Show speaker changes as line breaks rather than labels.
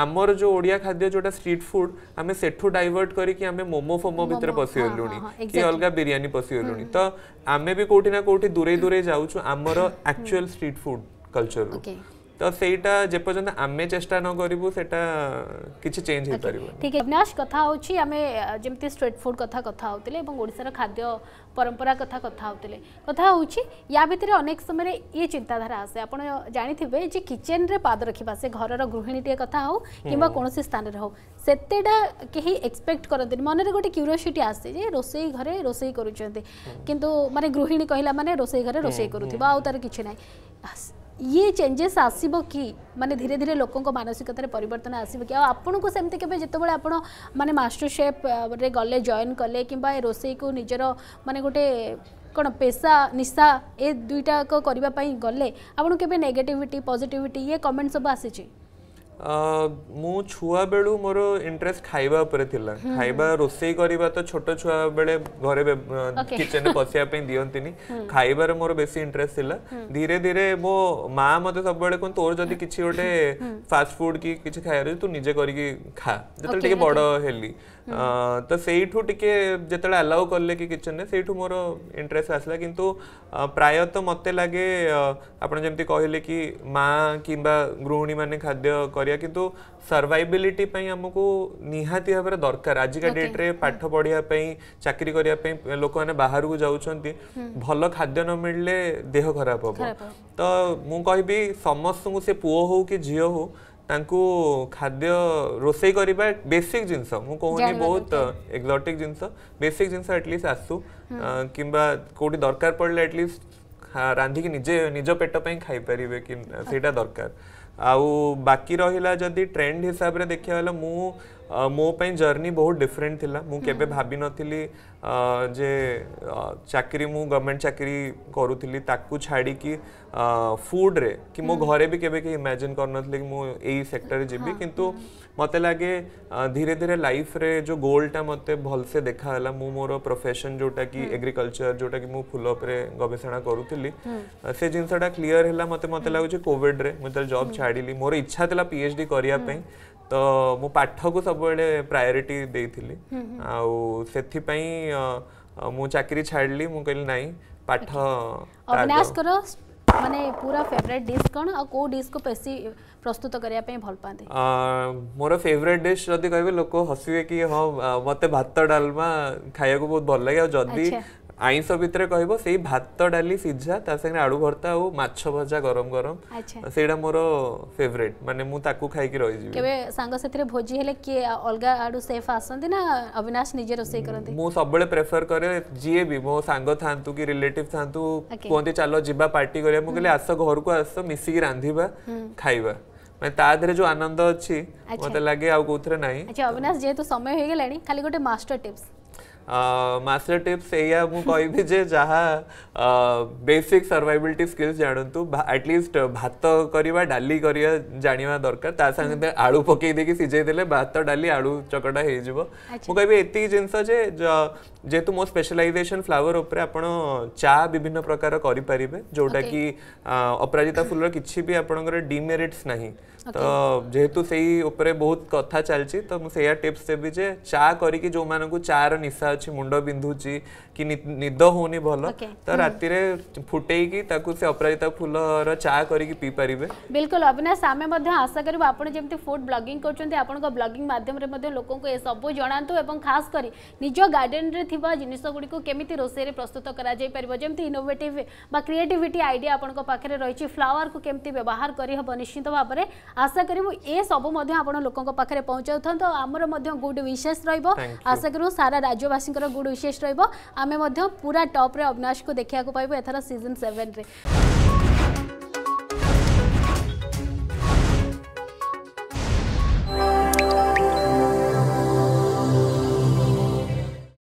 आमर जो ओडिया खाद्य जोटा स्ट्रीट फूड आम से डाइवर्ट करके मोमो फोमो भितर पशिगलु कि अलग बिरीयी पशिगलु तो आम भी कौटिना ना कौटी दूरे दूरे जाऊँ आमर actual street food food culture तो सेटा जेपर्यंत आमे चेष्टा न करिवु सेटा किछि चेंज हे परिवु
ठीक है अविनाश कथा होची आमे जेमति स्ट्रीट फूड कथा कथा आउतले एवं ओडिसा रा खाद्य परंपरा कथा कथा आउतले कथा होची या भितरे अनेक समय रे ये चिंताधारा आसे आपण जानिथिबे जे किचन रे पाद रखिबा से घर रा गृहिणी टे कथा हो किबा कोनोसी स्थान रे हो सेतेडा केही एक्सपेक्ट करत मन रे गोटे क्यूरियोसिटी आसे जे रोसेई घरे रोसेई करूचंती किंतु माने गृहिणी कहिला माने रोसेई घरे रोसेई करूथिबा आउ तार किछि नाही ये चेंजेस आसब कि मानते धीरे धीरे लोक मानसिकतार पर आसब कि आपण को सेमती के जो आप मैंने मास्टर शेफ रे गले जॉन कले कि रोसे को निजर माने गोटे कौन पेशा निशा ये दुईटा को करने गले आपेगेटिविट पजिटिट ये कमेंट सब आसी
ମୁଁ ଛୁଆବେଳୁ ମୋର ଇଣ୍ଟରେଷ୍ଟ ଖାଇବା ଉପରେ ଥିଲା ଖାଇବା ରୋଷେଇ କରିବା ତ ଛୋଟ ଛୁଆ ବେଳେ ଘରେ କିଚେନରେ ପଶିବା ପାଇଁ ଦିଅନ୍ତିନି ଖାଇବାରେ ମୋର ବେଶୀ ଇଣ୍ଟରେଷ୍ଟ ଥିଲା ଧୀରେ ଧୀରେ ମୋ ମା ମତେ ସବୁବେଳେ କୁହନ୍ତି ତୋର ଯଦି କିଛି ଗୋଟେ ଫାଷ୍ଟଫୁଡ୍ କି କିଛି ଖାଇବାର ଅଛି ତୁ ନିଜେ କରିକି ଖା ଯେତେବେଳେ ଟିକେ ବଡ଼ ହେଲି ତ ସେଇଠୁ ଟିକେ ଯେତେବେଳେ ଆଲାଉ କଲେ କି କିଚେନରେ ସେଇଠୁ ମୋର ଇଣ୍ଟରେଷ୍ଟ ଆସିଲା କିନ୍ତୁ ପ୍ରାୟତଃ ମତେ ଲାଗେ ଆପଣ ଯେମିତି କହିଲେ କି ମା କିମ୍ବା ଗୃହିଣୀମାନେ ଖାଦ୍ୟ କରିବା कि सर्वैबिलिटी आमको निहाती भाव दरकार आज का डेट्रे पाठ पढ़ापी चाकरी करने लोक मैंने बाहर को जाऊँच भल खाद्य न मिलने देह खराब हम तो मुझे कह समस्त से पु हो कि झी हो खाद्य रोसे करवा बेसिक जिनस मुझे बहुत एक्जोटिक जिन बेसिक जिनस एटलिस्ट आसू कि कौटी दरकार पड़े एटलिस्ट रांधिक निजे निज पेट खाई कि सेटा दरकार ଆଉ ବାକି ରହିଲା ଯଦି ଟ୍ରେଣ୍ଡ ହିସାବରେ ଦେଖିବାକୁ ଗଲେ ମୁଁ ମୋ ପାଇଁ ଜର୍ନି ବହୁତ ଡିଫରେଣ୍ଟ ଥିଲା ମୁଁ କେବେ ଭାବିନଥିଲି ଯେ ଚାକିରି ମୁଁ ଗଭର୍ଣ୍ଣମେଣ୍ଟ ଚାକିରି କରୁଥିଲି ତାକୁ ଛାଡ଼ିକି ଫୁଡ଼ରେ କି ମୋ ଘରେ ବି କେବେ କେହି ଇମାଜିନ୍ କରିନଥିଲେ କି ମୁଁ ଏଇ ସେକ୍ଟରରେ ଯିବି କିନ୍ତୁ ମୋତେ ଲାଗେ ଧୀରେ ଧୀରେ ଲାଇଫ୍ରେ ଯେଉଁ ଗୋଲ୍ଟା ମୋତେ ଭଲସେ ଦେଖାହେଲା ମୁଁ ମୋର ପ୍ରଫେସନ୍ ଯେଉଁଟାକି ଏଗ୍ରିକଲଚର ଯେଉଁଟାକି ମୁଁ ଫୁଲ ଉପରେ ଗବେଷଣା କରୁଥିଲି ସେ ଜିନିଷଟା କ୍ଲିଅର ହେଲା ମୋତେ ମୋତେ ଲାଗୁଛି କୋଭିଡ଼ରେ ମୁଁ ଯେତେବେଳେ ଜବ୍ ଛାଡ଼ିଲି ମୋର ଇଚ୍ଛା ଥିଲା ପିଏଚ୍ଡି କରିବା ପାଇଁ तो मु पाठ को सब प्रायोरीटी दे आई मुकरी छाड़ी मुझे कहली ना पाठ
माने पूरा फेवरेट डिश कौन और को डिश को पेशी प्रस्तुत करिया पे भल पांदे
मोर फेवरेट डिश जदी कहबे लोको हसीवे कि हां मते भात डालमा खाय को बहुत भल लागे जदी আইঁষ ভিতরে কহব সেই ভাত ডালি সিঝা তা সাথে আলু ভর্তা আউ মাছ ভজা গরম গরম সেইটা মোর ফেভারিট মানে মু তাকু খাইকি রই যিবি কেবে
সাঙ্গ সেতিরে ভোজি হেলে কি অলগা আড়ু সেফ আসন্তি না অবিনাশ নিজে রসেই করন্তি
মু সববেলে প্রেফার করে যিয়ে বি মো সাঙ্গ থান্তু কি রিলেটিভ থান্তু কোন্তি চালো জিবা পার্টি করিয়া মু কইলে আস ঘরকু আস মিশিকি রাঁধিবা খাইবা মানে তা দেহে যে আনন্দ অছি মতে লাগে আউ কোথরে নাই আচ্ছা অবিনাশ
যেহেতু সময় হয়ে গেলানি খালি গোটে মাস্টার টিপস
मास्टर टिप्स या मु कहबी जे जहा बेसिक सर्वाइबिलिटी स्किल्स जानतु आटलिस्ट भात करिवा डाली करिवा जानिवा दरकार ता संगे हम्म. आलू पकेई देकी देले भात डाली आलू चकटा हे जिवो
मु
कहबी एती जिंस जे जेतु मो स्पेशलाइजेशन फ्लावर ऊपर आपण चा विभिन्न प्रकार करि परिबे जोटा की अपराजिता फुलर किछि भी आपणकर डिमेरिट्स नाही
तो
जेहेतु सेही ऊपर बहुत कथा चलची तो मु सेया टिप्स जे चा करिकी जो चार निशा ଅଛି ମୁଣ୍ଡ ବିନ୍ଧୁଛି କି ନିଦ ହେଉନି ଭଲ
ତ
ରାତିରେ ଫୁଟେଇକି ତାକୁ ସେ ଅପରାଜିତା ଫୁଲର ଚା କରିକି ପିଇ ପାରିବେ
ବିଲକୁଲ ଅବିନାଶ ଆମେ ମଧ୍ୟ ଆଶା କରିବୁ ଆପଣ ଯେମିତି ଫୁଡ୍ ବ୍ଲଗିଂ କରୁଛନ୍ତି ଆପଣଙ୍କ ବ୍ଲଗିଂ ମାଧ୍ୟମରେ ମଧ୍ୟ ଲୋକଙ୍କୁ ଏସବୁ ଜଣାନ୍ତୁ ଏବଂ ଖାସ୍ କରି ନିଜ ଗାର୍ଡେନ୍ରେ ଥିବା ଜିନିଷଗୁଡ଼ିକୁ କେମିତି ରୋଷେଇରେ ପ୍ରସ୍ତୁତ କରାଯାଇପାରିବ ଯେମିତି ଇନୋଭେଟିଭ୍ ବା କ୍ରିଏଟିଭିଟି ଆଇଡ଼ିଆ ଆପଣଙ୍କ ପାଖରେ ରହିଛି ଫ୍ଲାୱାରକୁ କେମିତି ବ୍ୟବହାର କରିହେବ ନିଶ୍ଚିତ ଭାବରେ ଆଶା କରିବୁ ଏସବୁ ମଧ୍ୟ ଆପଣ ଲୋକଙ୍କ ପାଖରେ ପହଞ୍ଚାଉଥାନ୍ତୁ ଆଉ ଆମର ମଧ୍ୟ ଗୁଡ୍ ୱିଶେସ୍ ରହିବ ଆଶା କରିବୁ ସାରା ରାଜ୍ୟବାସୀ गुड विशेष रहेछ आमे पूरा टप्रे अविनाशको देखाएको सीजन सेवेन रे